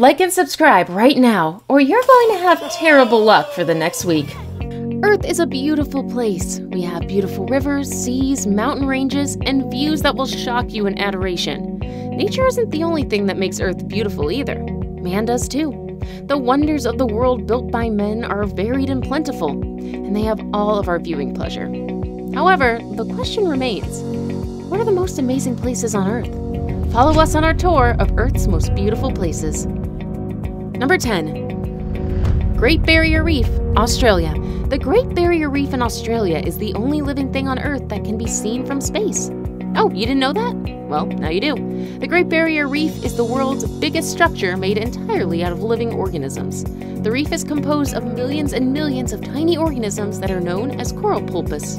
Like and subscribe right now, or you're going to have terrible luck for the next week. Earth is a beautiful place. We have beautiful rivers, seas, mountain ranges, and views that will shock you in adoration. Nature isn't the only thing that makes Earth beautiful either. Man does too. The wonders of the world built by men are varied and plentiful, and they have all of our viewing pleasure. However, the question remains what are the most amazing places on Earth? Follow us on our tour of Earth's most beautiful places. Number 10. Great Barrier Reef, Australia. The Great Barrier Reef in Australia is the only living thing on Earth that can be seen from space. Oh, you didn't know that? Well, now you do. The Great Barrier Reef is the world's biggest structure made entirely out of living organisms. The reef is composed of millions and millions of tiny organisms that are known as coral polyps.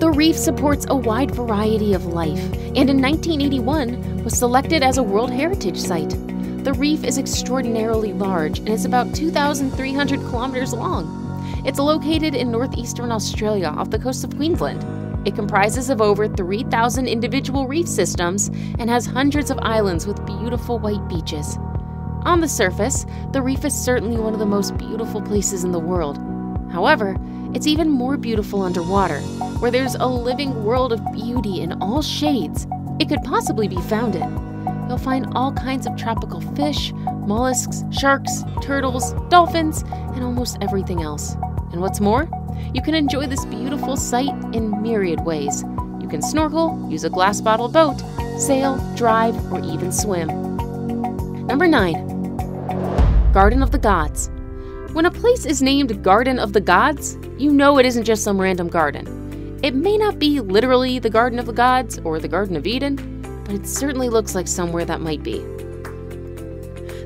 The reef supports a wide variety of life, and in 1981 was selected as a World Heritage Site. The reef is extraordinarily large and is about 2,300 kilometers long. It's located in northeastern Australia off the coast of Queensland. It comprises of over 3,000 individual reef systems and has hundreds of islands with beautiful white beaches. On the surface, the reef is certainly one of the most beautiful places in the world. However, it's even more beautiful underwater, where there's a living world of beauty in all shades it could possibly be found in you'll find all kinds of tropical fish, mollusks, sharks, turtles, dolphins, and almost everything else. And what's more, you can enjoy this beautiful sight in myriad ways. You can snorkel, use a glass bottle boat, sail, drive, or even swim. Number 9. Garden of the Gods. When a place is named Garden of the Gods, you know it isn't just some random garden. It may not be literally the Garden of the Gods or the Garden of Eden, but it certainly looks like somewhere that might be.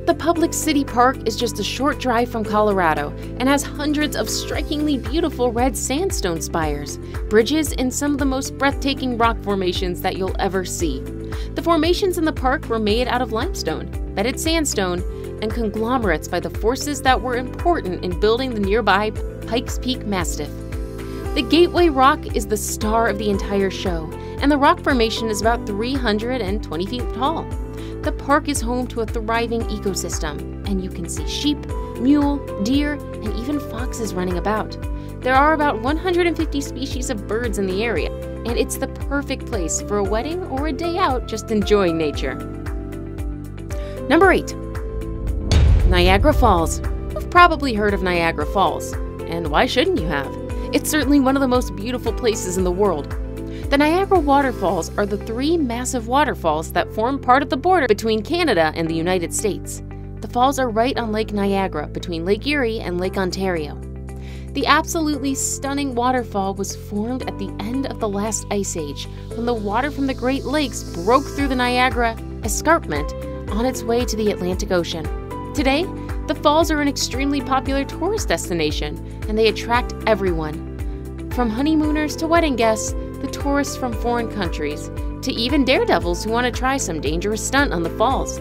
The Public City Park is just a short drive from Colorado and has hundreds of strikingly beautiful red sandstone spires, bridges, and some of the most breathtaking rock formations that you'll ever see. The formations in the park were made out of limestone, bedded sandstone, and conglomerates by the forces that were important in building the nearby Pikes Peak Massif. The Gateway Rock is the star of the entire show and the rock formation is about 320 feet tall. The park is home to a thriving ecosystem, and you can see sheep, mule, deer, and even foxes running about. There are about 150 species of birds in the area, and it's the perfect place for a wedding or a day out just enjoying nature. Number 8. Niagara Falls. You've probably heard of Niagara Falls, and why shouldn't you have? It's certainly one of the most beautiful places in the world, the Niagara Waterfalls are the three massive waterfalls that form part of the border between Canada and the United States. The falls are right on Lake Niagara between Lake Erie and Lake Ontario. The absolutely stunning waterfall was formed at the end of the last ice age when the water from the Great Lakes broke through the Niagara escarpment on its way to the Atlantic Ocean. Today, the falls are an extremely popular tourist destination and they attract everyone. From honeymooners to wedding guests, the tourists from foreign countries, to even daredevils who want to try some dangerous stunt on the falls.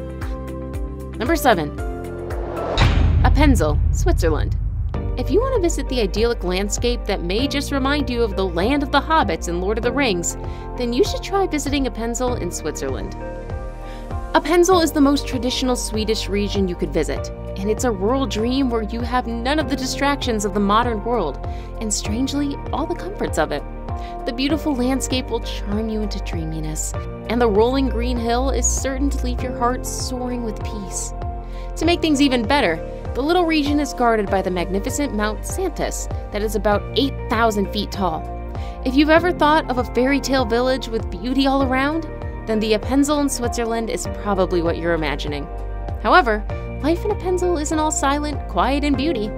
Number 7. Appenzell, Switzerland. If you want to visit the idyllic landscape that may just remind you of the land of the hobbits in Lord of the Rings, then you should try visiting Appenzell in Switzerland. Appenzell is the most traditional Swedish region you could visit, and it's a rural dream where you have none of the distractions of the modern world, and strangely, all the comforts of it. The beautiful landscape will charm you into dreaminess, and the rolling green hill is certain to leave your heart soaring with peace. To make things even better, the little region is guarded by the magnificent Mount Säntis that is about 8,000 feet tall. If you've ever thought of a fairy tale village with beauty all around, then the Appenzell in Switzerland is probably what you're imagining. However, life in Appenzell isn't all silent, quiet, and beauty.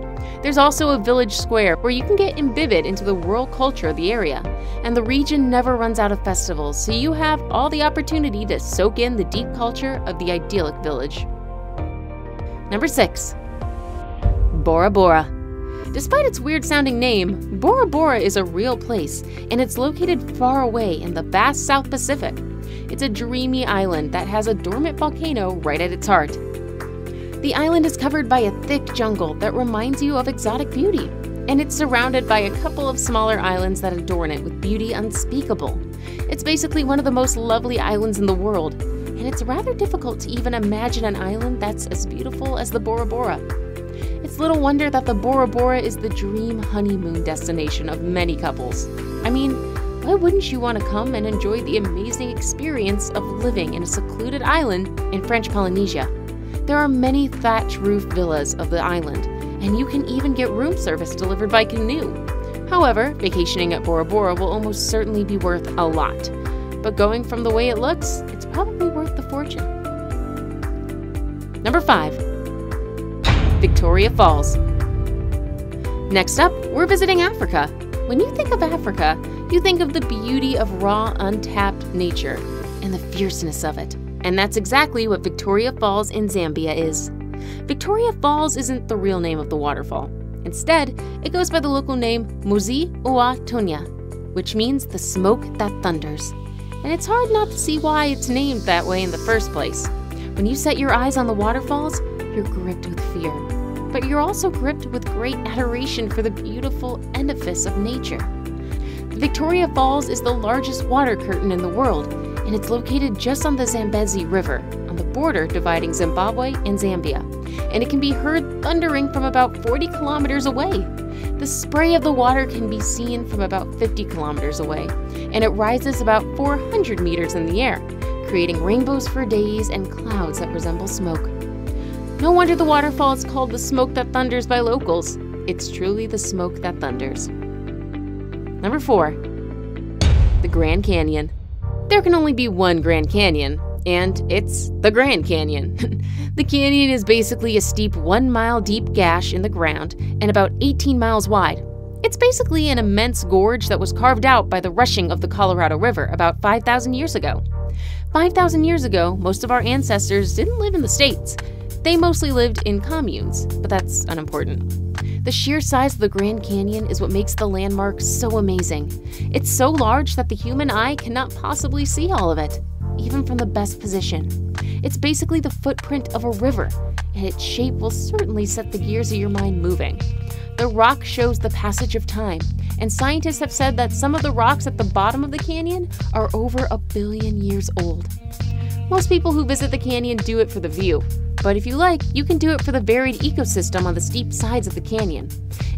There's also a village square where you can get imbibed into the rural culture of the area, and the region never runs out of festivals, so you have all the opportunity to soak in the deep culture of the idyllic village. Number 6. Bora Bora. Despite its weird sounding name, Bora Bora is a real place, and it's located far away in the vast South Pacific. It's a dreamy island that has a dormant volcano right at its heart. The island is covered by a thick jungle that reminds you of exotic beauty, and it's surrounded by a couple of smaller islands that adorn it with beauty unspeakable. It's basically one of the most lovely islands in the world, and it's rather difficult to even imagine an island that's as beautiful as the Bora Bora. It's little wonder that the Bora Bora is the dream honeymoon destination of many couples. I mean, why wouldn't you want to come and enjoy the amazing experience of living in a secluded island in French Polynesia? There are many thatch roof villas of the island, and you can even get room service delivered by canoe. However, vacationing at Bora Bora will almost certainly be worth a lot. But going from the way it looks, it's probably worth the fortune. Number 5. Victoria Falls. Next up, we're visiting Africa. When you think of Africa, you think of the beauty of raw, untapped nature and the fierceness of it. And that's exactly what Victoria Falls in Zambia is. Victoria Falls isn't the real name of the waterfall. Instead, it goes by the local name Muzi Ua Tunya, which means the smoke that thunders. And it's hard not to see why it's named that way in the first place. When you set your eyes on the waterfalls, you're gripped with fear. But you're also gripped with great adoration for the beautiful edifice of nature. The Victoria Falls is the largest water curtain in the world, and it's located just on the Zambezi River, on the border dividing Zimbabwe and Zambia. And it can be heard thundering from about 40 kilometers away. The spray of the water can be seen from about 50 kilometers away, and it rises about 400 meters in the air, creating rainbows for days and clouds that resemble smoke. No wonder the waterfall is called the smoke that thunders by locals. It's truly the smoke that thunders. Number 4. The Grand Canyon. There can only be one Grand Canyon, and it's the Grand Canyon. the canyon is basically a steep one mile deep gash in the ground and about 18 miles wide. It's basically an immense gorge that was carved out by the rushing of the Colorado River about 5,000 years ago. 5,000 years ago, most of our ancestors didn't live in the States. They mostly lived in communes, but that's unimportant. The sheer size of the Grand Canyon is what makes the landmark so amazing. It's so large that the human eye cannot possibly see all of it, even from the best position. It's basically the footprint of a river, and its shape will certainly set the gears of your mind moving. The rock shows the passage of time, and scientists have said that some of the rocks at the bottom of the canyon are over a billion years old. Most people who visit the canyon do it for the view, but if you like, you can do it for the varied ecosystem on the steep sides of the canyon.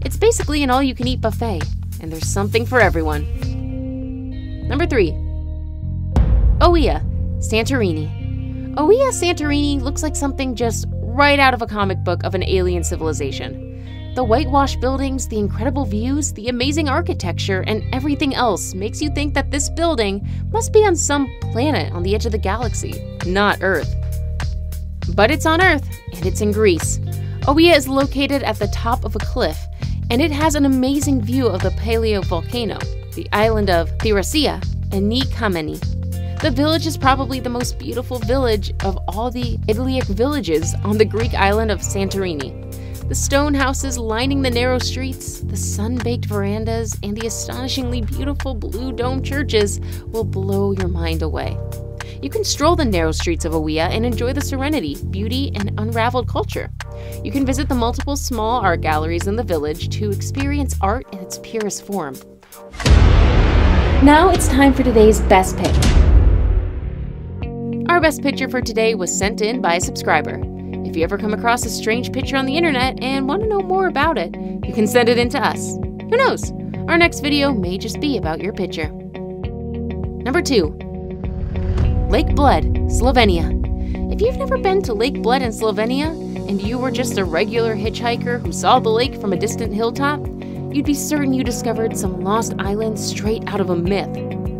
It's basically an all you can eat buffet, and there's something for everyone. Number 3. Oia, Santorini. Oia Santorini looks like something just right out of a comic book of an alien civilization. The whitewashed buildings, the incredible views, the amazing architecture, and everything else makes you think that this building must be on some planet on the edge of the galaxy, not Earth. But it's on Earth, and it's in Greece. Oia is located at the top of a cliff, and it has an amazing view of the Paleo volcano, the island of Thirasia, and Nea Kameni. The village is probably the most beautiful village of all the Italic villages on the Greek island of Santorini. The stone houses lining the narrow streets, the sun baked verandas, and the astonishingly beautiful blue dome churches will blow your mind away. You can stroll the narrow streets of Oia and enjoy the serenity, beauty, and unraveled culture. You can visit the multiple small art galleries in the village to experience art in its purest form. Now it's time for today's best pick. Our best picture for today was sent in by a subscriber. If you ever come across a strange picture on the internet and want to know more about it, you can send it in to us. Who knows? Our next video may just be about your picture. Number 2. Lake Bled, Slovenia. If you've never been to Lake Bled in Slovenia, and you were just a regular hitchhiker who saw the lake from a distant hilltop, you'd be certain you discovered some lost island straight out of a myth.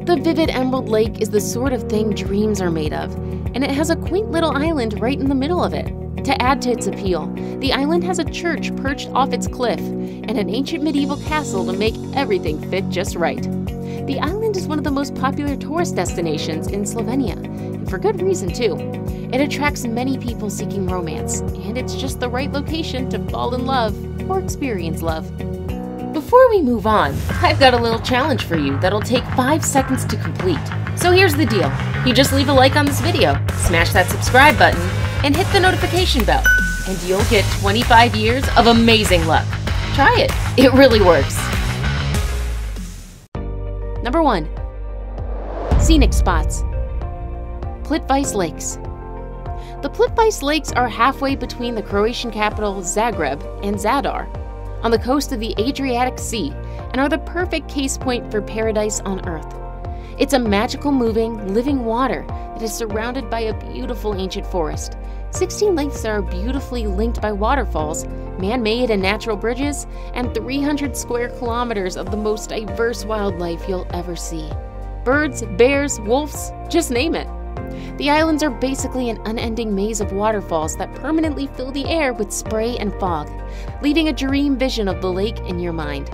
The vivid Emerald Lake is the sort of thing dreams are made of, and it has a quaint little island right in the middle of it. To add to its appeal, the island has a church perched off its cliff and an ancient medieval castle to make everything fit just right. The island is one of the most popular tourist destinations in Slovenia, and for good reason too. It attracts many people seeking romance, and it's just the right location to fall in love or experience love. Before we move on, I've got a little challenge for you that'll take 5 seconds to complete. So here's the deal. You just leave a like on this video, smash that subscribe button, and hit the notification bell, and you'll get 25 years of amazing luck. Try it, it really works. Number 1 Scenic Spots. Plitvice Lakes. The Plitvice Lakes are halfway between the Croatian capital Zagreb and Zadar, on the coast of the Adriatic Sea, and are the perfect case point for paradise on Earth. It's a magical, moving, living water that is surrounded by a beautiful ancient forest. 16 lakes are beautifully linked by waterfalls, man made and natural bridges, and 300 square kilometers of the most diverse wildlife you'll ever see. Birds, bears, wolves, just name it. The islands are basically an unending maze of waterfalls that permanently fill the air with spray and fog, leaving a dream vision of the lake in your mind.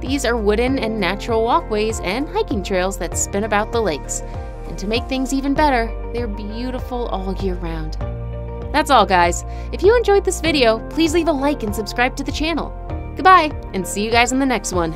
These are wooden and natural walkways and hiking trails that spin about the lakes. And to make things even better, they're beautiful all year round. That's all, guys. If you enjoyed this video, please leave a like and subscribe to the channel. Goodbye, and see you guys in the next one.